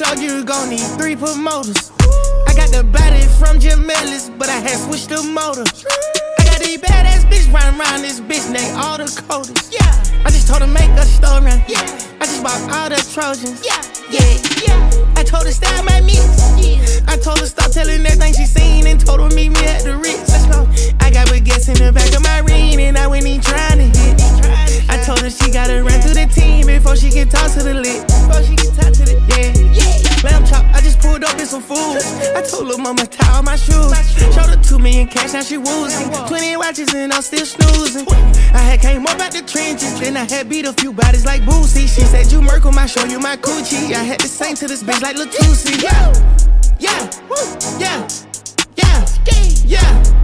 showed you gon' need three promoters. I got the body from Jim Ellis, but I had switched the motor. I got these badass bitch running around this bitch named all the coders. Yeah. I just told her make a store run. Yeah. I just bought all the Trojans. Yeah. Yeah. Yeah. I told her style my mix. Yeah. I told her stop telling everything she seen and told her meet me at the Ritz. Let's go. I got baguettes in the back of my ring and I went in trying to hit. I told her she gotta run through the team before she can talk to the lit. Before she can some food. I told her mama tie all my shoes. Showed her two million cash, now she woozing. Twenty watches and I'm still snoozing. I had came up out the trenches, then I had beat a few bodies like Boosie. She said you Merkle, I show you my coochie. I had the same to this bitch like Latusi. Yeah, yeah, yeah, yeah, yeah,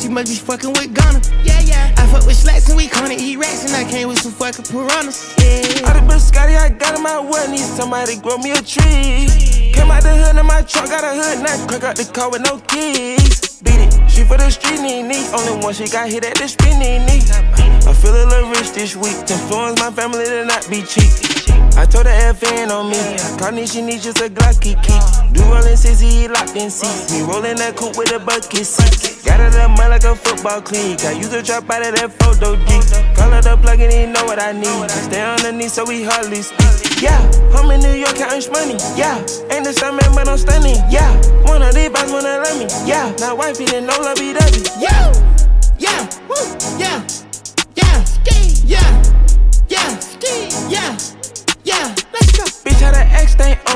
She must be fucking with Gunna. Yeah, yeah. I fuck with slats and we gonna eat rats and I came with some fucking piranhas. Yeah. All the biscotti I got in my wood, need somebody grow me a tree. Came out the hood in my trunk, got a hood, now crack out the car with no keys. Beat it, she for the street, need knee. Only one she got hit at the spinning knee. I feel a little rich this week, influence my family to not be cheap. I told her FN on me, Carney she needs just a Glocky key. Do rollin' 60, locked in seats. Me rollin' that coupe with a bucket seat. Got it up mud like a football cleat. I use a drop out of that photo G. Call her the plug and he know what I need. Stay underneath so we hardly speak. Yeah, I'm in New York counting money. Yeah, ain't the same man, but I'm stunning. Yeah, one of these boys wanna love me. Yeah, now wifey didn't know love be dubby. Yeah, yeah, woo, yeah, yeah, yeah,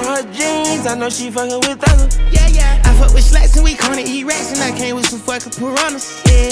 on her jeans. I know she fucking with others. Yeah, yeah. I fuck with slats and we gonna eat rats and I came with some fucking piranhas. Yeah.